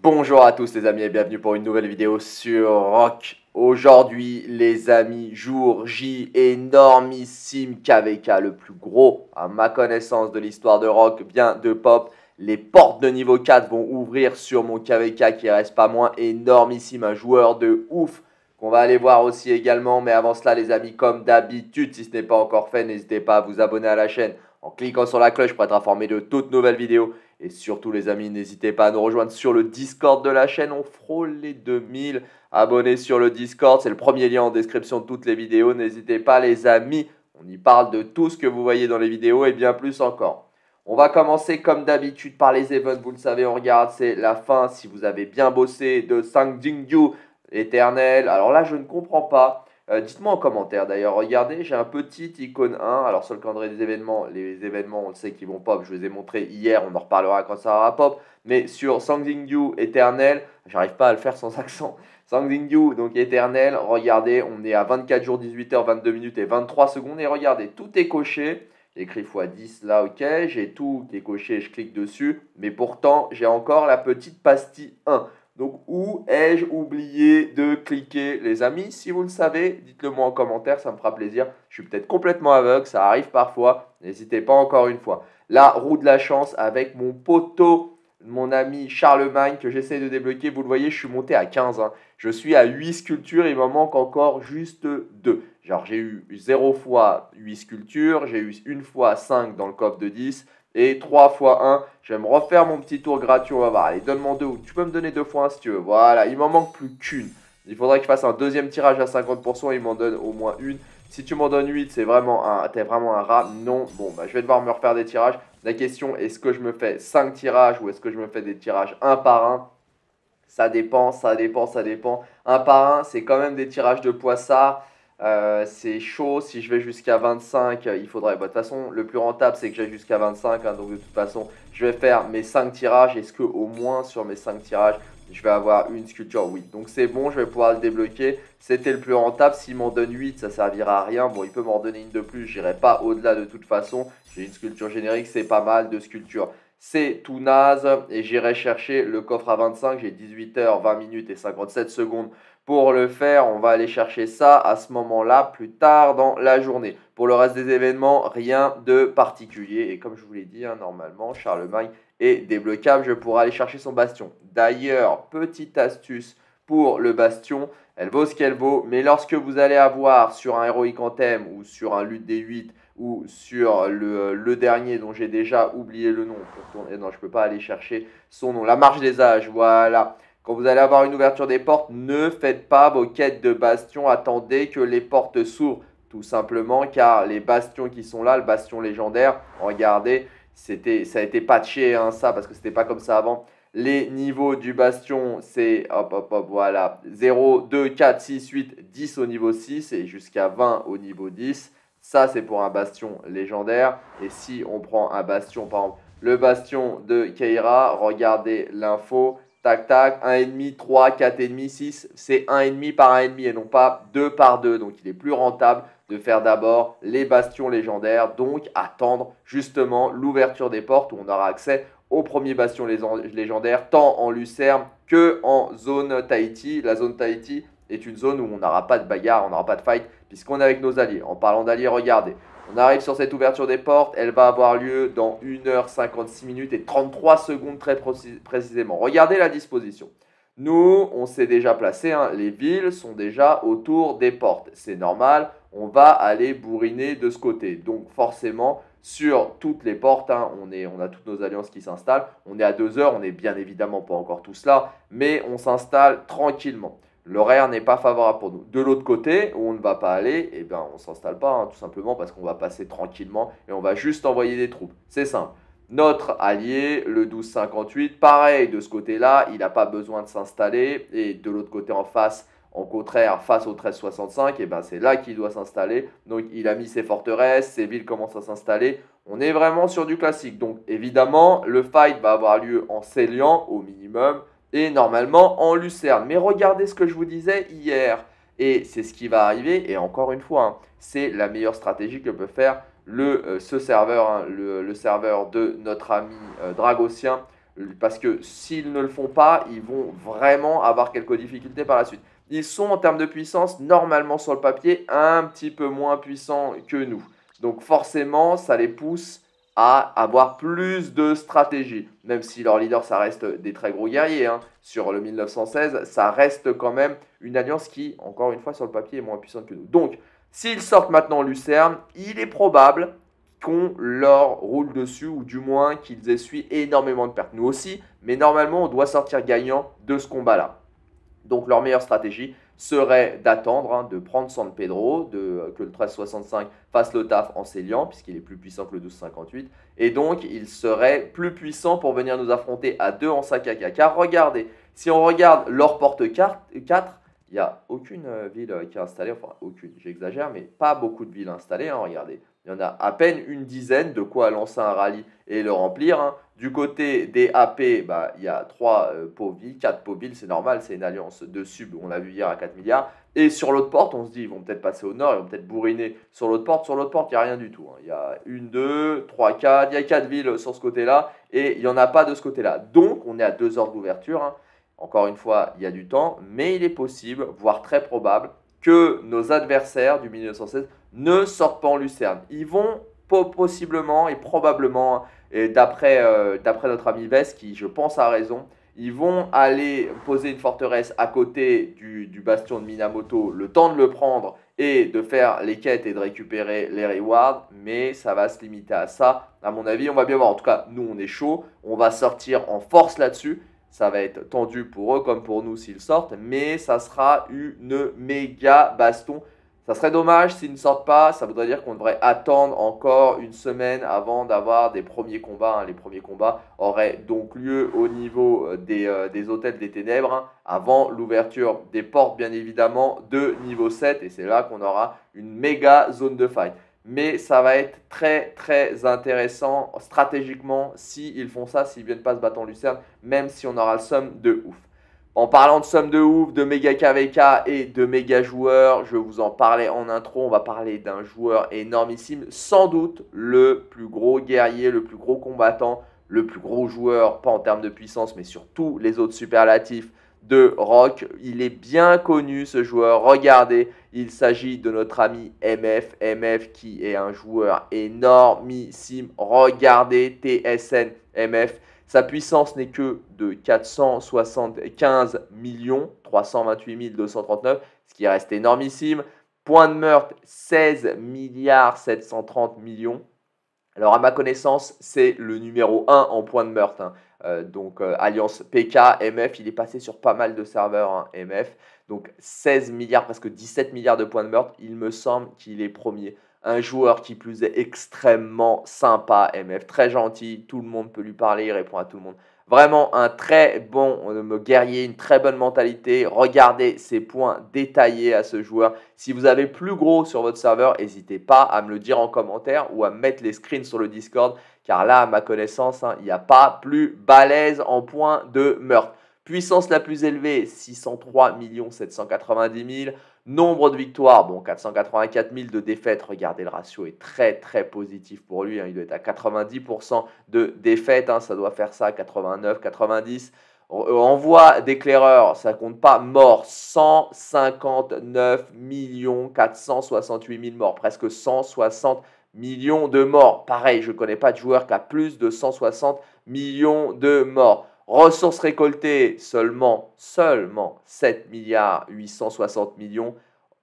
Bonjour à tous les amis et bienvenue pour une nouvelle vidéo sur Rock. Aujourd'hui les amis, jour J, énormissime KVK, le plus gros à ma connaissance de l'histoire de Rock, bien de pop. Les portes de niveau 4 vont ouvrir sur mon KVK qui reste pas moins énormissime, un joueur de ouf qu'on va aller voir aussi également. Mais avant cela les amis, comme d'habitude, si ce n'est pas encore fait, n'hésitez pas à vous abonner à la chaîne en cliquant sur la cloche pour être informé de toutes nouvelles vidéos. Et surtout les amis, n'hésitez pas à nous rejoindre sur le Discord de la chaîne. On frôle les 2000 abonnés sur le Discord. C'est le premier lien en description de toutes les vidéos. N'hésitez pas les amis. On y parle de tout ce que vous voyez dans les vidéos et bien plus encore. On va commencer comme d'habitude par les events. Vous le savez, on regarde, c'est la fin. Si vous avez bien bossé de Sang Jingyu éternel. Alors là, je ne comprends pas. Euh, dites-moi en commentaire d'ailleurs, regardez, j'ai un petit icône 1. Alors sur le calendrier des événements, les événements, on sait qu'ils vont pop. Je vous ai montré hier, on en reparlera quand ça aura pop. Mais sur Sangzingyu éternel, j'arrive pas à le faire sans accent. Sangzingyu, donc éternel, regardez, on est à 24 jours, 18 h 22 minutes et 23 secondes. Et regardez, tout est coché. Écrit x10 là, ok. J'ai tout qui est coché, je clique dessus. Mais pourtant, j'ai encore la petite pastille 1. Donc, où ai-je oublié de cliquer, les amis? Si vous le savez, dites-le moi en commentaire, ça me fera plaisir. Je suis peut-être complètement aveugle, ça arrive parfois. N'hésitez pas encore une fois. La roue de la chance avec mon poteau, mon ami Charlemagne, que j'essaie de débloquer. Vous le voyez, je suis monté à 15. Hein. Je suis à 8 sculptures, il m'en manque encore juste 2. Genre, j'ai eu 0 fois 8 sculptures, j'ai eu une fois 5 dans le coffre de 10 et 3 fois 1. Je vais me refaire mon petit tour gratuit, on va voir. Allez, donne-moi deux. Tu peux me donner deux fois 1 si tu veux. Voilà, il m'en manque plus qu'une. Il faudrait que je fasse un deuxième tirage à 50%, il m'en donne au moins une. Si tu m'en donnes 8, c'est vraiment un, t'es vraiment un rat. Non, bon, bah, je vais devoir me refaire des tirages. La question, est-ce que je me fais 5 tirages ou est-ce que je me fais des tirages un par un? Ça dépend, ça dépend, ça dépend. Un par un, c'est quand même des tirages de poissard. Euh, c'est chaud. Si je vais jusqu'à 25, euh, il faudrait. Bah, de toute façon, le plus rentable, c'est que j'aille jusqu'à 25. Hein, donc, de toute façon, je vais faire mes 5 tirages. Est-ce que au moins sur mes 5 tirages, je vais avoir une sculpture? Oui. Donc, c'est bon, je vais pouvoir le débloquer. C'était le plus rentable. S'il m'en donne 8, ça servira à rien. Bon, il peut m'en donner une de plus. J'irai pas au-delà de toute façon. J'ai une sculpture générique, c'est pas mal de sculptures. C'est tout naze et j'irai chercher le coffre à 25. J'ai 18 h 20 minutes et 57 secondes pour le faire, on va aller chercher ça à ce moment-là, plus tard dans la journée. Pour le reste des événements, rien de particulier. Et comme je vous l'ai dit, hein, normalement, Charlemagne est débloquable. Je pourrai aller chercher son bastion. D'ailleurs, petite astuce pour le bastion, elle vaut ce qu'elle vaut. Mais lorsque vous allez avoir sur un héroïque thème ou sur un lutte des 8 ou sur le, dernier dont j'ai déjà oublié le nom, non, je ne peux pas aller chercher son nom, la marche des âges, voilà. Quand vous allez avoir une ouverture des portes, ne faites pas vos quêtes de bastion. Attendez que les portes s'ouvrent. Tout simplement car les bastions qui sont là, le bastion légendaire, regardez, ça a été patché hein, ça parce que c'était pas comme ça avant. Les niveaux du bastion, c'est hop hop hop, voilà, 0, 2, 4, 6, 8, 10 au niveau 6 et jusqu'à 20 au niveau 10. Ça, c'est pour un bastion légendaire. Et si on prend un bastion, par exemple, le bastion de Keira, regardez l'info, Tac, tac, 1,5, 3, 4,5, 6. C'est 1,5 par 1,5 et non pas 2 par 2. Donc il est plus rentable de faire d'abord les bastions légendaires. Donc attendre justement l'ouverture des portes où on aura accès aux premiers bastions légendaires, tant en Lucerne que en zone Tahiti. La zone Tahiti est une zone où on n'aura pas de bagarre, on n'aura pas de fight, puisqu'on est avec nos alliés. En parlant d'alliés, regardez. On arrive sur cette ouverture des portes, elle va avoir lieu dans 1h56 minutes et 33 secondes très précisément. Regardez la disposition. Nous, on s'est déjà placé, hein. les villes sont déjà autour des portes. C'est normal, on va aller bourriner de ce côté. Donc forcément, sur toutes les portes, hein, on, a toutes nos alliances qui s'installent. On est à 2 heures, on n'est bien évidemment pas encore tous là, mais on s'installe tranquillement l'horaire n'est pas favorable pour nous. De l'autre côté, où on ne va pas aller, eh ben, on ne s'installe pas, hein, tout simplement parce qu'on va passer tranquillement et on va juste envoyer des troupes. C'est simple. Notre allié, le 1258, pareil, de ce côté-là, il n'a pas besoin de s'installer. Et de l'autre côté en face, en contraire, face au 1365, et eh ben c'est là qu'il doit s'installer. Donc il a mis ses forteresses, ses villes commencent à s'installer. On est vraiment sur du classique. Donc évidemment, le fight va avoir lieu en s'éliant au minimum et normalement en lucerne. Mais regardez ce que je vous disais hier. Et c'est ce qui va arriver. Et encore une fois, hein, c'est la meilleure stratégie que peut faire le, euh, ce serveur, hein, le, serveur de notre ami euh, Dragocien. Parce que s'ils ne le font pas, ils vont vraiment avoir quelques difficultés par la suite. Ils sont en termes de puissance, normalement sur le papier, un petit peu moins puissants que nous. Donc forcément, ça les pousse à avoir plus de stratégie. Même si leur leader, ça reste des très gros guerriers. Hein. Sur le 1916, ça reste quand même une alliance qui, encore une fois, sur le papier, est moins puissante que nous. Donc, s'ils sortent maintenant Lucerne, il est probable qu'on leur roule dessus, ou du moins qu'ils essuient énormément de pertes. Nous aussi, mais normalement, on doit sortir gagnant de ce combat-là. Donc leur meilleure stratégie, serait d'attendre, hein, de prendre San Pedro, de, que le 1365 fasse le taf en s'éliant, puisqu'il est plus puissant que le 1258. Et donc, il serait plus puissant pour venir nous affronter à deux en Sakaka. Car regardez, si on regarde leur porte 4, il n'y a aucune euh, ville euh, qui est installée, enfin aucune, j'exagère, mais pas beaucoup de villes installées, hein, regardez. Il y en a à peine une dizaine de quoi lancer un rallye et le remplir. Hein. Du côté des AP, bah, il y a 3 euh, villes, 4 villes, c'est normal, c'est une alliance de sub, on l'a vu hier à 4 milliards. Et sur l'autre porte, on se dit, ils vont peut-être passer au nord, ils vont peut-être bourriner sur l'autre porte. Sur l'autre porte, il n'y a rien du tout. Hein. Il y a une, deux, trois, quatre, il y a 4 villes sur ce côté-là, et il n'y en a pas de ce côté-là. Donc, on est à 2 heures d'ouverture. Hein. Encore une fois, il y a du temps, mais il est possible, voire très probable, que nos adversaires du 1916 ne sortent pas en Lucerne. Ils vont possiblement et probablement, et d'après euh, notre ami Vest, qui je pense a raison, ils vont aller poser une forteresse à côté du, du, bastion de Minamoto, le temps de le prendre et de faire les quêtes et de récupérer les rewards, mais ça va se limiter à ça. À mon avis, on va bien voir. En tout cas, nous, on est chaud. On va sortir en force là-dessus. Ça va être tendu pour eux comme pour nous s'ils sortent, mais ça sera une méga baston. Ça serait dommage s'ils ne sortent pas, ça voudrait dire qu'on devrait attendre encore une semaine avant d'avoir des premiers combats. Hein. Les premiers combats auraient donc lieu au niveau euh, des, euh, des hôtels des ténèbres, hein, avant l'ouverture des portes bien évidemment de niveau 7, et c'est là qu'on aura une méga zone de fight mais ça va être très très intéressant stratégiquement s'ils font ça, s'ils viennent pas se battre en Lucerne, même si on aura le somme de ouf. En parlant de somme de ouf, de méga KVK et de méga joueurs, je vous en parlais en intro, on va parler d'un joueur énormissime, sans doute le plus gros guerrier, le plus gros combattant, le plus gros joueur, pas en termes de puissance, mais sur tous les autres superlatifs de rock. Il est bien connu ce joueur. Regardez, il s'agit de notre ami MF. MF qui est un joueur énormissime. Regardez TSN MF. Sa puissance n'est que de 475 millions 328 239, ce qui reste énormissime. Point de meurtre 16 milliards 730 millions. Alors à ma connaissance, c'est le numéro 1 en point de meurtre. Hein. Euh, donc euh, Alliance PK, MF, il est passé sur pas mal de serveurs hein, MF. Donc 16 milliards, presque 17 milliards de points de meurtre, il me semble qu'il est premier. Un joueur qui plus est extrêmement sympa, MF, très gentil, tout le monde peut lui parler, il répond à tout le monde. Vraiment un très bon euh, guerrier, une très bonne mentalité. Regardez ses points détaillés à ce joueur. Si vous avez plus gros sur votre serveur, n'hésitez pas à me le dire en commentaire ou à mettre les screens sur le Discord. Car là, à ma connaissance, hein, il n'y a pas plus balèze en points de meurtre. Puissance la plus élevée, 603 790 000. Nombre de victoires, bon, 484 000 de défaites. Regardez, le ratio est très très positif pour lui. Hein. Il doit être à 90% de défaites. Hein. Ça doit faire ça, 89, 90. Euh, envoi d'éclaireur, ça compte pas. Mort, 159 468 000 morts. Presque 160 millions de morts. Pareil, je ne connais pas de joueur qui a plus de 160 millions de morts. Ressources récoltées, seulement, seulement 7 milliards 860 millions.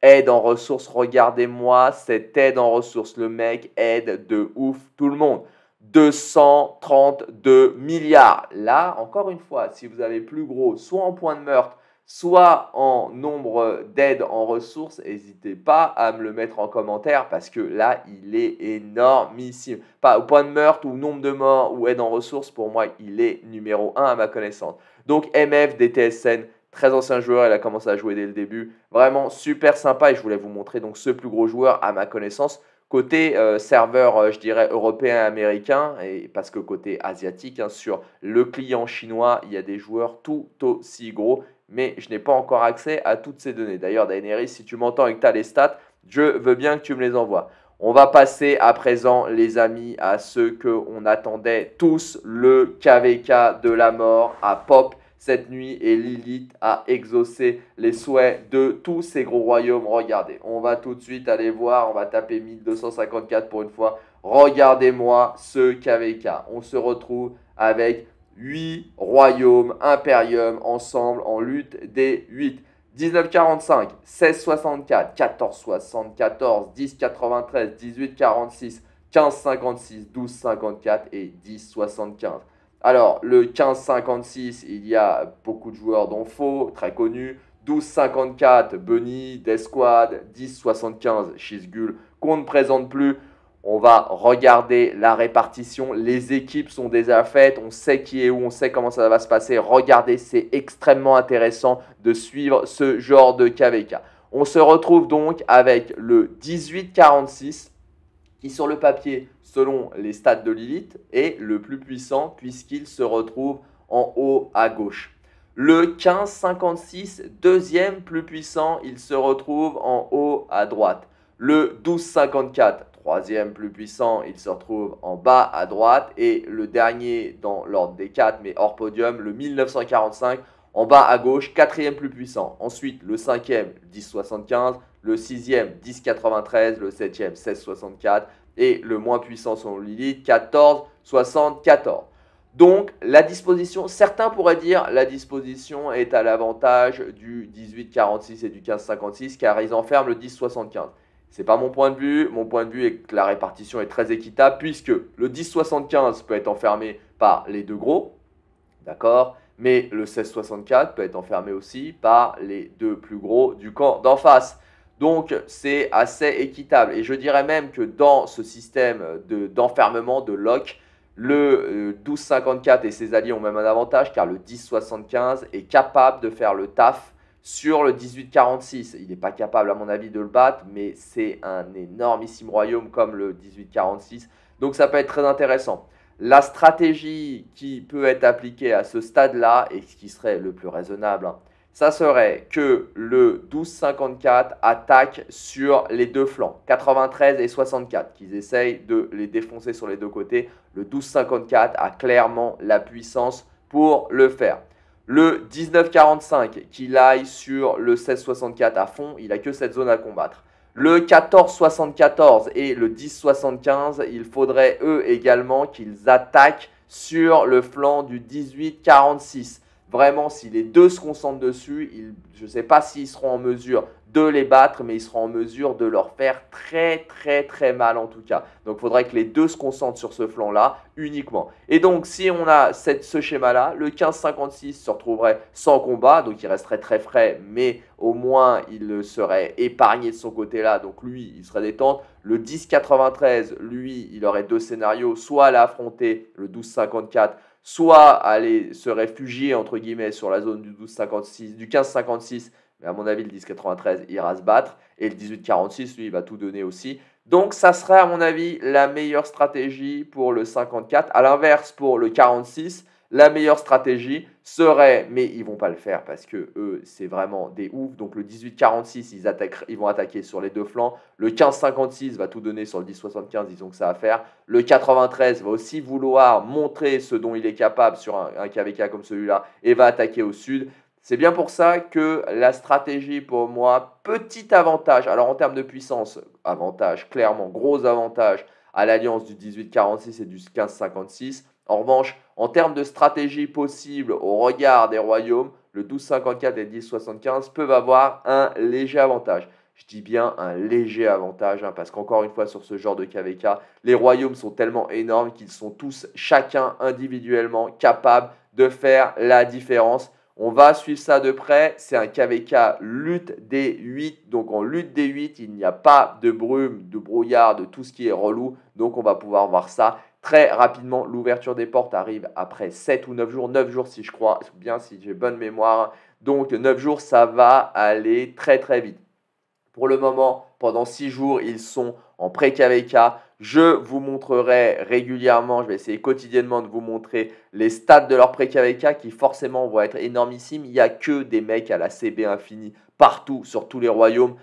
Aide en ressources, regardez-moi cette aide en ressources. Le mec aide de ouf tout le monde. 232 milliards. Là, encore une fois, si vous avez plus gros, soit en point de meurtre, soit en nombre d'aides en ressources, n'hésitez pas à me le mettre en commentaire parce que là, il est énormissime. Pas au point de meurtre ou nombre de morts ou aide en ressources, pour moi, il est numéro 1 à ma connaissance. Donc MF, DTSN, très ancien joueur, il a commencé à jouer dès le début. Vraiment super sympa et je voulais vous montrer donc ce plus gros joueur à ma connaissance Côté euh, serveur, euh, je dirais européen américain, et parce que côté asiatique, hein, sur le client chinois, il y a des joueurs tout aussi gros, mais je n'ai pas encore accès à toutes ces données. D'ailleurs, Daenerys, si tu m'entends et que tu as les stats, je veux bien que tu me les envoies. On va passer à présent, les amis, à ce qu'on attendait tous, le KVK de la mort à Pop cette nuit et Lilith a exaucé les souhaits de tous ces gros royaumes. Regardez, on va tout de suite aller voir, on va taper 1254 pour une fois. Regardez-moi ce KVK. On se retrouve avec 8 royaumes impérium ensemble en lutte des 8. 1945, 1664, 1474, 1093, 1846, 1556, 1254 et 1075. Alors, le 1556, il y a beaucoup de joueurs dont faux, très connus. 1254, Bunny, Desquad, 1075, Shizgul, qu'on ne présente plus. On va regarder la répartition. Les équipes sont déjà faites. On sait qui est où, on sait comment ça va se passer. Regardez, c'est extrêmement intéressant de suivre ce genre de KVK. On se retrouve donc avec le 1846 qui sur le papier, selon les stats de Lilith, est le plus puissant puisqu'il se retrouve en haut à gauche. Le 1556, deuxième plus puissant, il se retrouve en haut à droite. Le 1254, troisième plus puissant, il se retrouve en bas à droite. Et le dernier dans l'ordre des 4, mais hors podium, le 1945, en bas à gauche, quatrième plus puissant. Ensuite, le cinquième, 1075. Le sixième, 1093. Le septième, 1664. Et le moins puissant selon Lilith, 1474. Donc, la disposition, certains pourraient dire la disposition est à l'avantage du 1846 et du 1556 car ils enferment le 1075. Ce n'est pas mon point de vue. Mon point de vue est que la répartition est très équitable puisque le 1075 peut être enfermé par les deux gros. D'accord mais le 1664 peut être enfermé aussi par les deux plus gros du camp d'en face. Donc c'est assez équitable. Et je dirais même que dans ce système d'enfermement, de, lock, le 1254 euh, et ses alliés ont même un avantage car le 1075 est capable de faire le taf sur le 1846. Il n'est pas capable à mon avis de le battre, mais c'est un énormissime royaume comme le 1846. Donc ça peut être très intéressant. La stratégie qui peut être appliquée à ce stade-là, et ce qui serait le plus raisonnable, hein, ça serait que le 1254 attaque sur les deux flancs, 93 et 64, qu'ils essayent de les défoncer sur les deux côtés. Le 1254 a clairement la puissance pour le faire. Le 1945, qu'il aille sur le 1664 à fond, il n'a que cette zone à combattre. Le 1474 et le 1075, il faudrait eux également qu'ils attaquent sur le flanc du 1846. Vraiment, si les deux se concentrent dessus, je ne sais pas s'ils seront en mesure de les battre, mais ils seront en mesure de leur faire très très très mal en tout cas. Donc il faudrait que les deux se concentrent sur ce flanc-là uniquement. Et donc si on a ce schéma-là, le 15-56 se retrouverait sans combat, donc il resterait très frais, mais au moins il serait épargné de son côté-là, donc lui il serait détente. Le 10-93, lui, il aurait deux scénarios, soit aller affronter le 12-54, soit aller se réfugier entre guillemets sur la zone du 12-56, du 15-56 mais à mon avis, le 10-93 ira se battre. Et le 18-46, lui, il va tout donner aussi. Donc, ça serait, à mon avis, la meilleure stratégie pour le 54. À l'inverse, pour le 46, la meilleure stratégie serait, mais ils vont pas le faire parce que eux, c'est vraiment des oufs. Donc, le 18-46, ils, ils vont attaquer sur les deux flancs. Le 15-56 va tout donner sur le 10-75, ils ont que ça à faire. Le 93 va aussi vouloir montrer ce dont il est capable sur un, un KVK comme celui-là et va attaquer au sud. C'est bien pour ça que la stratégie, pour moi, petit avantage, alors en termes de puissance, avantage, clairement, gros avantage à l'alliance du 1846 et du 1556. En revanche, en termes de stratégie possible au regard des royaumes, le 1254 et le 1075 peuvent avoir un léger avantage. Je dis bien un léger avantage, hein, parce qu'encore une fois, sur ce genre de KVK, les royaumes sont tellement énormes qu'ils sont tous, chacun individuellement, capables de faire la différence. On va suivre ça de près. C'est un KVK lutte des 8. Donc en lutte des 8, il n'y a pas de brume, de brouillard, de tout ce qui est relou. Donc on va pouvoir voir ça très rapidement. L'ouverture des portes arrive après 7 ou 9 jours. 9 jours si je crois bien, si j'ai bonne mémoire. Donc 9 jours, ça va aller très très vite. Pour le moment, pendant 6 jours, ils sont en pré-KVK. Je vous montrerai régulièrement, je vais essayer quotidiennement de vous montrer les stats de leur pré-KVK qui forcément vont être énormissimes. Il n'y a que des mecs à la CB infini partout, sur tous les royaumes.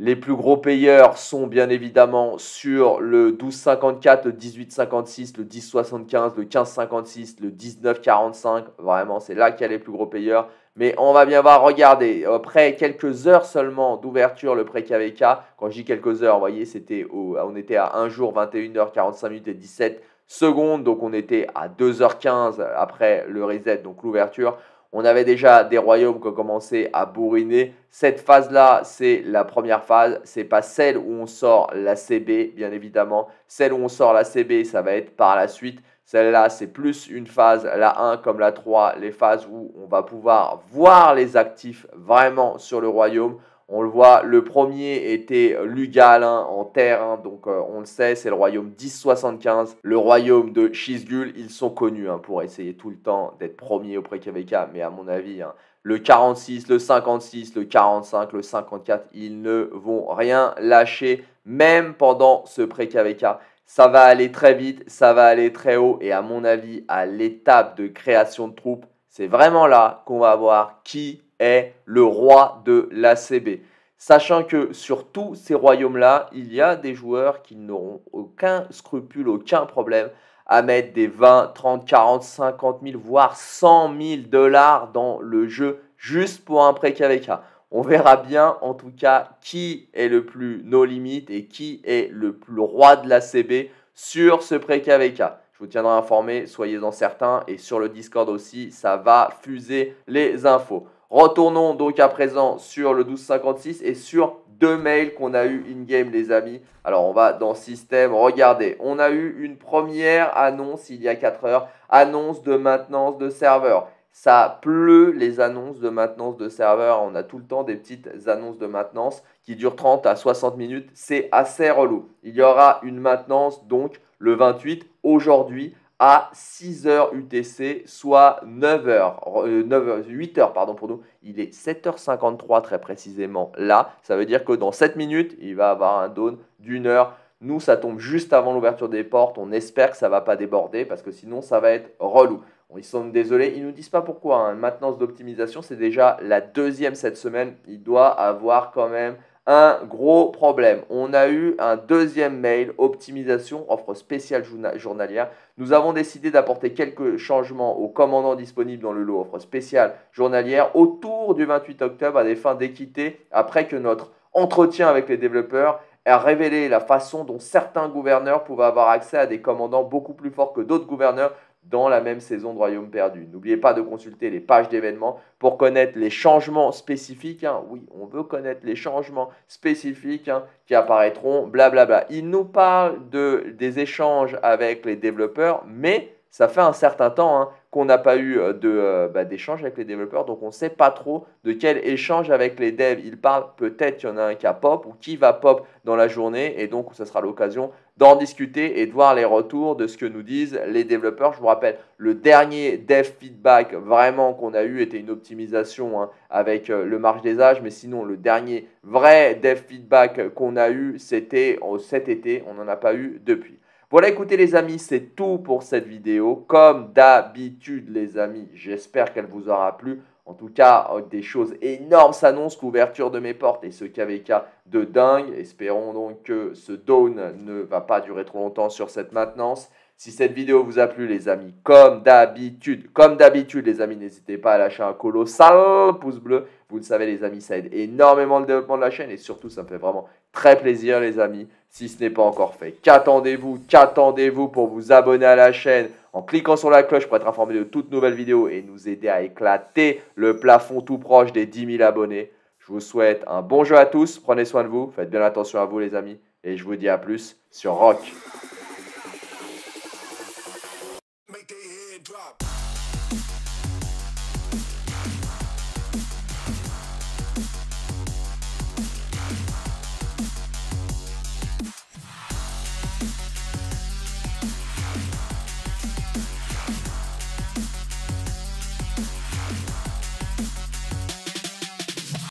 Les plus gros payeurs sont bien évidemment sur le 12,54, le 18,56, le 10,75, le 15,56, le 19,45. Vraiment, c'est là qu'il y a les plus gros payeurs. Mais on va bien voir, regardez, après quelques heures seulement d'ouverture, le pré-KVK, quand je dis quelques heures, vous voyez, c'était on était à 1 jour, 21h, 45 minutes et 17 secondes. Donc on était à 2h15 après le reset, donc l'ouverture. On avait déjà des royaumes qui ont commencé à bourriner. Cette phase-là, c'est la première phase. C'est pas celle où on sort la CB, bien évidemment. Celle où on sort la CB, ça va être par la suite. Celle-là, c'est plus une phase, la 1 comme la 3, les phases où on va pouvoir voir les actifs vraiment sur le royaume. On le voit, le premier était Lugal hein, en terre, hein, donc euh, on le sait, c'est le royaume 1075, le royaume de Shizgul. Ils sont connus hein, pour essayer tout le temps d'être premiers au pré-KVK, mais à mon avis, le 46, le 56, le 45, le 54, ils ne vont rien lâcher, même pendant ce pré-KVK. Ça va aller très vite, ça va aller très haut, et à mon avis, à l'étape de création de troupes, c'est vraiment là qu'on va voir qui est le roi de l'ACB. Sachant que sur tous ces royaumes-là, il y a des joueurs qui n'auront aucun scrupule, aucun problème à mettre des 20, 30, 40, 50 000, voire 100 000 dollars dans le jeu juste pour un pré KVK. On verra bien en tout cas qui est le plus no limit et qui est le plus roi de l'ACB sur ce pré KVK. Je vous tiendrai informé, soyez-en certains. Et sur le Discord aussi, ça va fuser les infos. Retournons donc à présent sur le 1256 et sur deux mails qu'on a eu in-game les amis. Alors on va dans système, regardez, on a eu une première annonce il y a 4 heures, annonce de maintenance de serveur. Ça pleut les annonces de maintenance de serveur, on a tout le temps des petites annonces de maintenance qui durent 30 à 60 minutes, c'est assez relou. Il y aura une maintenance donc le 28 aujourd'hui à 6h UTC, soit 9h, 9 8h pardon pour nous. Il est 7h53 très précisément là. Ça veut dire que dans 7 minutes, il va avoir un down d'une heure. Nous, ça tombe juste avant l'ouverture des portes. On espère que ça ne va pas déborder parce que sinon, ça va être relou. Ils sont désolés, ils ne nous disent pas pourquoi. Hein. Maintenance d'optimisation, c'est déjà la deuxième cette semaine. Il doit avoir quand même un gros problème. On a eu un deuxième mail, optimisation, offre spéciale journalière. Nous avons décidé d'apporter quelques changements aux commandants disponibles dans le lot offre spéciale journalière autour du 28 octobre à des fins d'équité après que notre entretien avec les développeurs a révélé la façon dont certains gouverneurs pouvaient avoir accès à des commandants beaucoup plus forts que d'autres gouverneurs dans la même saison de Royaume perdu. N'oubliez pas de consulter les pages d'événements pour connaître les changements spécifiques. Hein. Oui, on veut connaître les changements spécifiques hein, qui apparaîtront, blablabla. Il nous parle de, des échanges avec les développeurs, mais ça fait un certain temps hein, qu'on n'a pas eu euh, de, euh, bah, d'échange avec les développeurs, donc on ne sait pas trop de quel échange avec les devs il parle. Peut-être qu'il y en a un qui a pop ou qui va pop dans la journée, et donc ce sera l'occasion d'en discuter et de voir les retours de ce que nous disent les développeurs. Je vous rappelle, le dernier dev feedback vraiment qu'on a eu était une optimisation hein, avec euh, le marge des âges, mais sinon le dernier vrai dev feedback qu'on a eu, c'était cet été, on n'en a pas eu depuis. Voilà, écoutez les amis, c'est tout pour cette vidéo. Comme d'habitude les amis, j'espère qu'elle vous aura plu. En tout cas, euh, des choses énormes s'annoncent, couverture de mes portes et ce KVK de dingue. Espérons donc que ce down ne va pas durer trop longtemps sur cette maintenance. Si cette vidéo vous a plu les amis, comme d'habitude, comme d'habitude les amis, n'hésitez pas à lâcher un colossal pouce bleu. Vous le savez les amis, ça aide énormément le développement de la chaîne et surtout ça me fait vraiment très plaisir les amis si ce n'est pas encore fait. Qu'attendez-vous Qu'attendez-vous pour vous abonner à la chaîne en cliquant sur la cloche pour être informé de toutes nouvelles vidéos et nous aider à éclater le plafond tout proche des 10 000 abonnés. Je vous souhaite un bon jeu à tous, prenez soin de vous, faites bien attention à vous les amis et je vous dis à plus sur Rock.